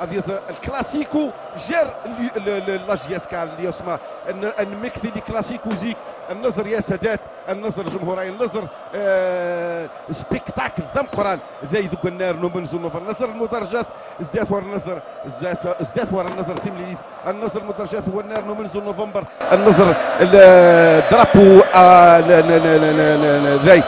هذه الكلاسيكو جير لاجياسكا اللي يسمى المكثي لي كلاسيكو زيك النظر يا سادات النظر جمهوري النظر آه سبيكتاكل ذم قران ذي ذوق النار نومن زنوفر النظر المدرجات زيات ور النظر زيات ور النظر ثيمليث النظر المدرجات هو النار نومن نوفمبر النظر الدرابو ذي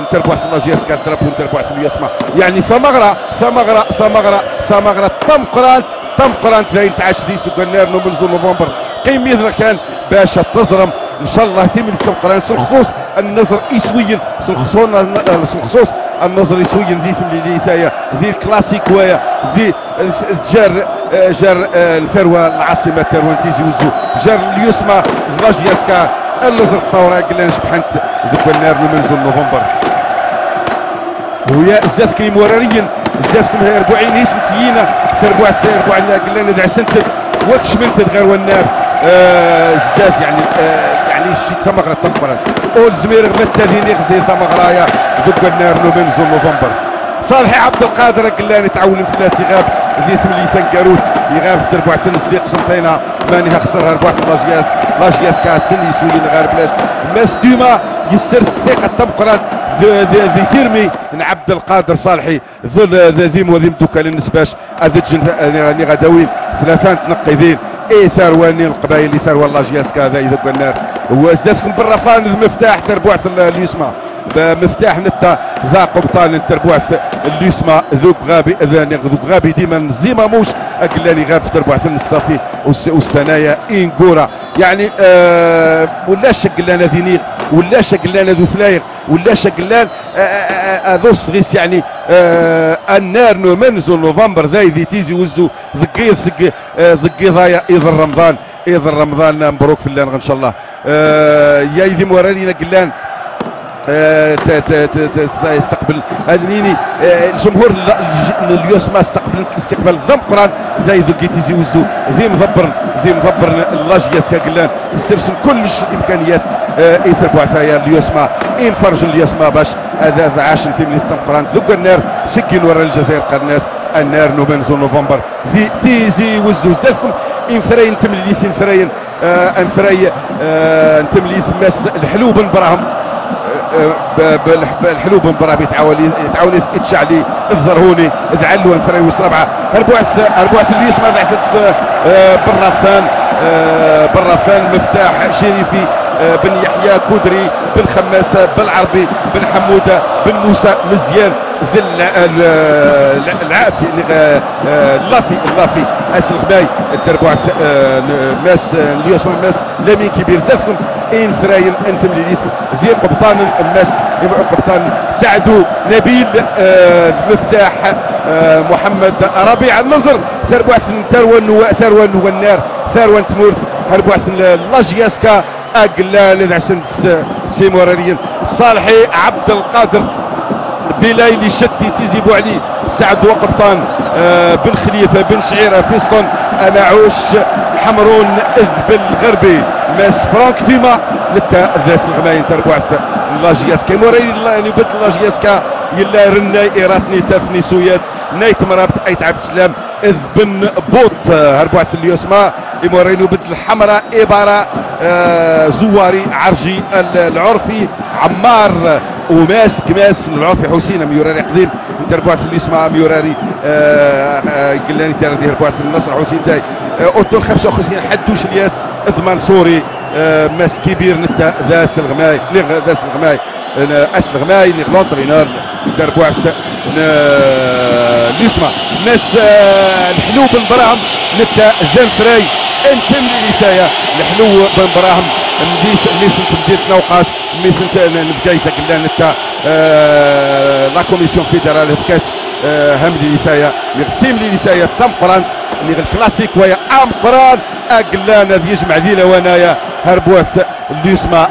نتربوا لاجياسكا الدرابو نتربوا اليسمى يعني ثمغرة ثمغرة ثمغرة ثمغرة طم قران طم قران ثلاثة عاش ديس ذوق النار نومن نوفمبر. قيمة كان باش تزرم إن شاء الله ثمن القران الخصوص النظر اسويا. الخصوص النظر اسويا. ذي ثمن ثايا. ذي الكلاسيك ويا ذي جار جار الفروة العاصمة تروان تيزي وزو. جار اليوسما لاجياسكا النظر تصورها قلنا شبحنت ذوك النار من نوفمبر. ويا زاف كريم وراريا. كم هي ربعين سنتينا في ربع ربع قلنا ندع سنتك. وكش من غير والنار آه زداف يعني آه يعني شي ثمغرة تنقرن أول زمير غمت تاليني غدي ثمغرايا ذوق النار نوفمبر نوفمبر. صالحي عبد القادر قلاني تعاون فلاس يغاب ذي ثملي ثنكاروت يغاب في تربع سن صديق سنتينا ماني خسرها ربع في لاجياس لاجياس كاسن يسولي غير بلاش مستوما يسر الثقة تمقرن ذي ثيرمي عبد القادر صالحي ذي موذيم دوكا للنسباش هذا يعني غداوين ثلاثان تنقذين اي ثرواني القبائل ثروان لاجياسكا هذا اذا قلنا وزاتكم بالرفان مفتاح تربوعث اليسمى مفتاح نتا ذا قبطان تربوعث اليسمى ذوق غابي ذوق غابي ديما زيما موش. أقلاني غاب في تربوعث الصافي والسنايا انكورا يعني آه ولا لنا ذينيغ ولا لنا ذو فلايغ؟ ولا لنا اذوس فغيس يعني آه النار نو منزو نوفمبر ذا ذي تيزي وزو. ذقيض ذقيض ضايا اذا رمضان اذا رمضان مبروك في اللان إن شاء الله. آه يا يذي موراني قلان يستقبل هذنيني الجمهور اليوسما استقبل استقبال ذم قرآن. ذا يذوق تيزي وزو. ذي مضبر ذي مضبر لاجياس كاقلان. يسترسم كلش الإمكانيات. إيثر بوعثايا اليوسما. ان فرج اليوسما باش. هذا ذا عاش في من قرآن. ذوق النار. سكين ورا الجزائر قرناس. النار نوفمبر نوفمبر. ذي تيزي وزو. زادكم. إن فرين تمليث إن فرين. أن فري تمليث ماس الحلوب براهم. بالحلوب مباراه بيتعاون يتعاون يتشعلي الزرهوني ذعلوان فريوس ربعه اربوعث اربوعث اللي يسمع ذعست بالرفان بالرفان مفتاح شريفي. بن يحيى كودري بن خماسه بن عربي بن حمودة بن موسى مزيان ذي العافي اللافي اللافي اس الغباي التربوع ماس اليوسما ماس لامين كبير زادكم إن فراين أنتم ليث ذي قبطان الماس قبطان سعدو نبيل آه مفتاح آه محمد ربيع النصر ثروة ثروة ثروة والنار ثروة تمورث هربوع لاجياسكا اقلان العسن سيموراريين صالحي عبد القادر بلايلي شتي تيزي بوعلي سعد وقبطان آه بن خليفة بن شعيره فيستون أنا عوش حمرون اذبل غربي ماس فرانك ديما لتا ذاس الغماين تربوعث لاجياسكا موري يعني بد لاجياسكا يلا رناي إيراتني تفني سويات. نايت مرابط أيت عبد السلام. إذ بن بوط هربوعث اليوسما يمورينو بد الحمراء إبارة آه زواري عرجي العرفي عمار وماس كماس العرفي حسين ميوراري قديم. تربوعث اليوسما ميوراري آه آه قلاني ترى دير بوعث النصر حسين داي. اوتو 55 حدوش الياس إثمان سوري ماس كبير نتا ذاس الغماي ذاس الغماي أس الغماي لونترينور تاع بوعث نسمع ناس الحلو بن براهم. نتا ذن فراي انت من النتايا الحلو بن براهم. مديس ميسن تبديت نوقاس. ميسن نبقايتا كلا نتا لا كوميسيون فيدرال في كاس هم لي نتايا يغسيم لي نتايا ثم قران. اللي الكلاسيك ويا ام قران. اقلانا يجمع ذي لوانايا هربوث اللي يسمى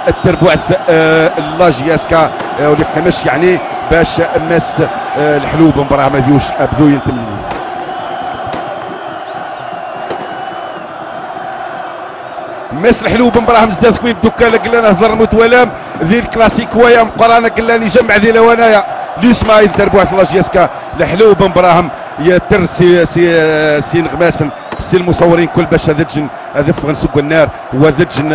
آه لاجياسكا آه واللي قمش يعني باش آه، مس الحلوب مباراه ما فيوش ابذو ينتمنيز مس الحلوب مبراهم زداد كويب دوكا لقلنا هزر متولام ذي الكلاسيك ويا مقرانا قلاني جمع ذي لوانايا ليسما يدرب واحد الله جيسكا الحلوب مبراهم يتر سي سي آه، سي نغماسن سي المصورين كل باش هذا جن هذا ذفغن سوق النار وذجن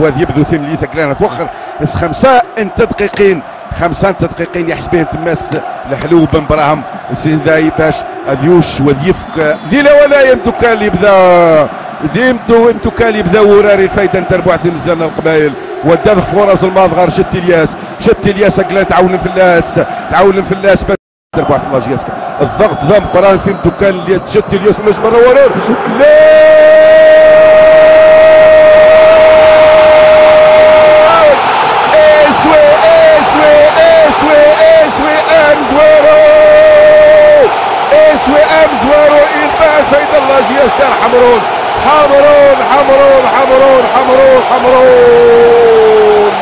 وهذا يبدو ثيم ليث قلنا توخر. خمسة انت دقيقين خمسان تدقيقين يحسبين تماس الحلو بن براهم السنداي باش اذيوش وذيفك لا ولا يمتك اللي بدا ديمتو انتو اللي بدا وراري الفايدة انت 34 مزال القبائل. وداد فرص الماضغر شت الياس شت إلياس أقلا تعاون في اللاس تعاون في اللاس 34 جياسكا الضغط ضم قران في مدوكان اللي تشتي إلياس مش مره ورار لا! أسوي ام زوارو الباع فايد الله جياسكا حمرون حمرون حمرون حمرون حمرون حمرون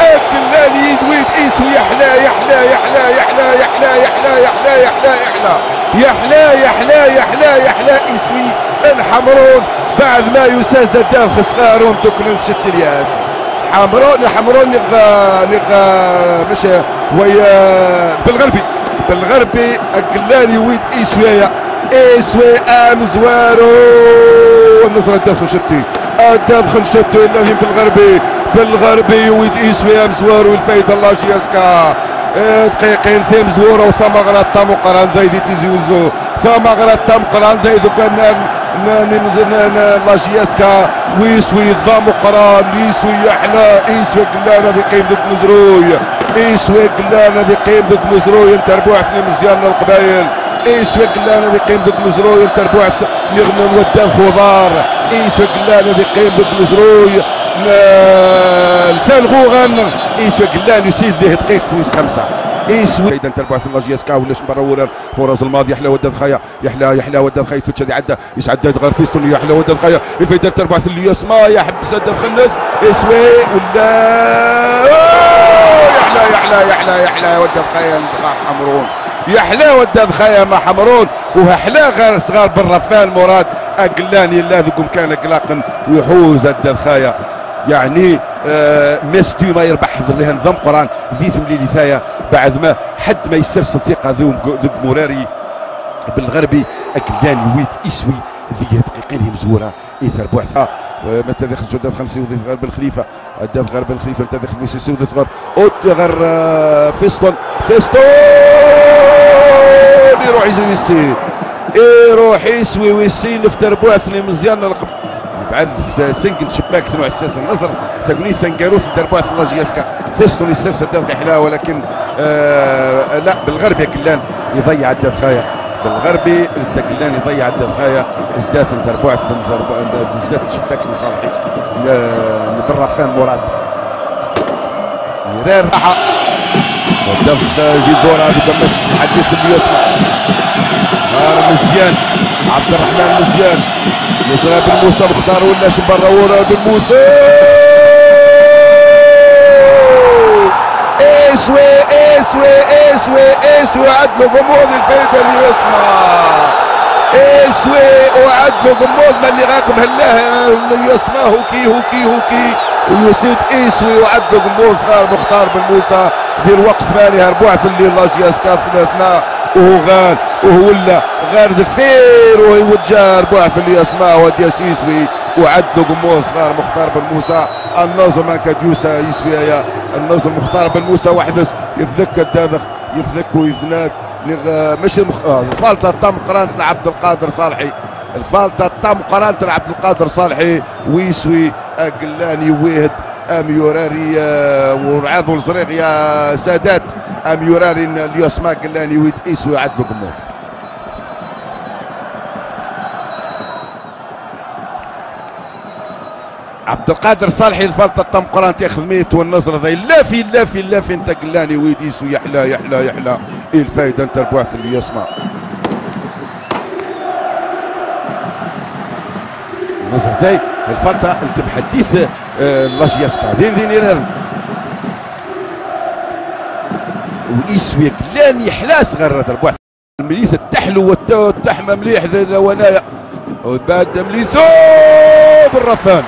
الدلال يدويت أسوي يحلى يحلى يحلى يحلى يحلى يحلى يحلى يحلى يحلى يحلى يحلى يحلى يحلى أسوي الحمرون بعد ما يساز داف صغارهم دوك شت الياس حمروني حمروني غ... غ... باش ويا بالغربي بالغربي قلاني ويد ايسوايا ايسوايا مزوارو النصر تدخل شتي تدخل شتي الرهيب بالغربي. بالغربي ويد ايسوايا مزوارو الفايده الله جياسكا إيه، دقيقين ثم زوره وثم غرات تام قران زايد تيزي وزو. ثم غرات تام قران زايد وكان لاجياسكا ويسوي الضام قران يسوي يحلى يسوي قلانا ذي قيم ذك مزروي. يسوي قلانا ذي قيم ذك مزروي. أنت ربوع اثنين مزيان القبايل يسوي قلانا ذي قيم ذك مزروي. أنت ربوع ودان خضار يسوي قلانا ذي قيم ذك مزروي. مثال غوغان. يسوي قلان يسيد ذي دقيقة خمسة. يسوي إذا تربع ثلاث جياسكا ولاش برا ورر فرص الماضي يحلى وداد خايا يحلى يحلى وداد خايا تفتش هذه عدى يسعد غير فيستون يحلى وداد خايا الفايدة تربع ثلاث ما يحبس هذا خلص يسوي ولا يحلى يحلى يحلى يحلى وداد خايا حمرون. يحلى وداد خايا مع حمرون. وحلا غير صغار بالرفان مراد. أقلاني الله ذكم كان قلاقا ويحوز الداد خايا يعني آه ميستي ما يربح حضر لها نظام قرآن. ذي ثملي لثايا بعد ما حد ما يسترسل الثقه ذو مراري بالغربي اكلان ويد إسوي ذي دقيقين مزورة. إيثار بوعثه ما تدخل سوداف خمسي وذي غرب الخليفة؟ داف غرب الخليفة تدخل ميسيسي وضيف غرب؟ أوت غر آه، فيستون. فيستون! يروح يسوي ويسين يروح يسوي ويسين في تربوع ثني مزيان بعد سنكن شباك تنوع الساسة النصر. تقولي سنكاروث ترباث الله جياسكا. فستون الساسة تلقى حلا ولكن آه لا بالغربي يا كلان يضيع عدة خايا بالغربي التقلان يضيع عدة خايا ازداث تربعث ازداث شباك صالحي آه، بالرفان مراد. مرار والدف جيفون هذا مسك الحديث اللي يسمع. نهار مزيان. عبد الرحمن مزيان. يزرع بن موسى مختار ولا برا ورا بن موسى. أسوي أسوي أسوي أسوي عدلوا غموض الفايدة اللي يسمع. أسوي وعدلوا غموض من اللي راكم هلاه اللي يسمع هوكي هوكي هوكي ويسيد أسوي وعدلوا غموض صغار مختار بن موسى. ذي الوقت ثاني هربوعث اللي الله جياسكا ثلاثنا وهو غال وهو ولا. غير ذفير ويوجه رباح في اللي اسماء ودي سيسوي وعد جمهور صغار مختار بن موسى. النظم يوسى يسوي يا النظم مختار بن موسى. وحدث يفذك الداذخ يفذك ويزناد مش المخ... آه الفالطه تم قرانة عبد القادر صالحي. الفالطه تم قرانة عبد القادر صالحي. ويسوي قلاني ويهد ام يوراري ورعاض الزريق يا سادات ام يوراري اليوسما قلاني ويد أسوي عدلو قموض عبد القادر صالحي الفلطة تم قران تاخذ ميت والنصر ذي. لافي لافي لافي انت قلاني ويد يسوي يحلى يحلى يحلى. إيه الفايدة؟ انت البعث اللي يسمع. النصر ذي الفلطة انت بحديث لاجياسكا ذين ذين يرن ويسوي قلان يحلى صغر البعث المليث التحلو والتحمى مليح ونايا. وبعد مليثو بالرفان.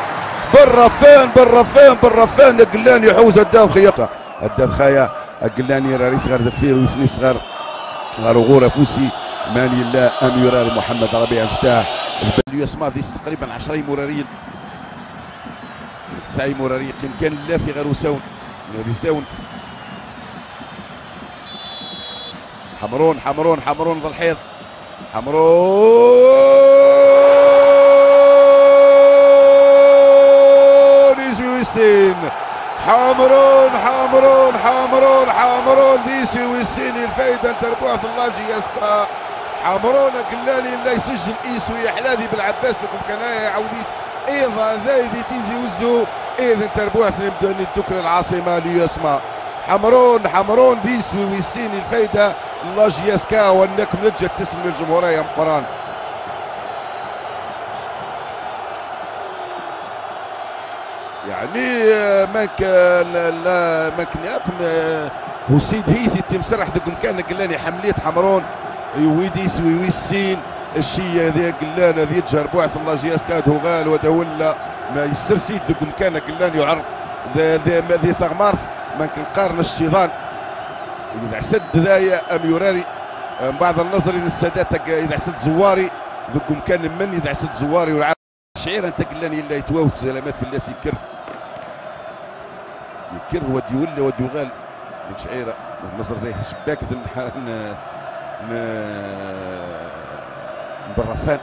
بالرفان بالرفان بالرفان. قلان يحوز الدام خيقة الدام خايا. قلان يرى صغر ذفير ويسني صغر غار غورة فوسي. ماني الله ام يراري محمد ربيع مفتاح. البلو يسمع تقريبا 10 مراريين تسعي مراري كان لا في غير ساون هذه ساوند. حمرون حمرون حمرون ذا الحيض حمرون! يزوي ويسين. حمرون حمرون حمرون حمرون يزوي ويسين. الفايدة تربوع اللاجي يسكا حمرون قلاني لا يسجل ايسو حلادي بالعباس كنايا عوديف إيضا ذا تيزي وزو. اذا تربوع نبدأ ندوك للعاصمة ليسمع. حمرون حمرون ذيسوي ويسيني الفايدة. لاجي يسكا وأنكم نجت تسمي الجمهورية مقران. يعني ماك لا ماك نياكم وسيد هيثي تم سرح ذكم كان قلاني حملية حمرون. ويديس ويسين الشيء ذي قلانا ذي تجار بوعث الله جياس كاد غال ودولا ما يسر سيد ذكم كان قلان يعرض ذي ذي ذي ثغمارث ما كان قارن الشيطان. إذا عسد ذايا أم يراري بعض النظر إذا السادات إذا عسد زواري ذكم كان من إذا عسد زواري والعالم. شعير أنت قلاني إلا يتواو سلامات في الناس يكر. يكر ودي ولا ودي غال من شعيرة النصر ذي شباك برفان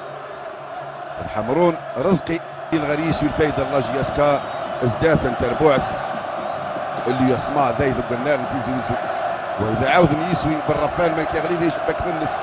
الحمرون رزقي الغريس والفايدة الله جياسكا ازداثا تربوعث اللي يسمع ذي ذو النار نتيزي وزو. وإذا عاوذ يسوي بالرفان ما كيغلي ذي شباك ثنس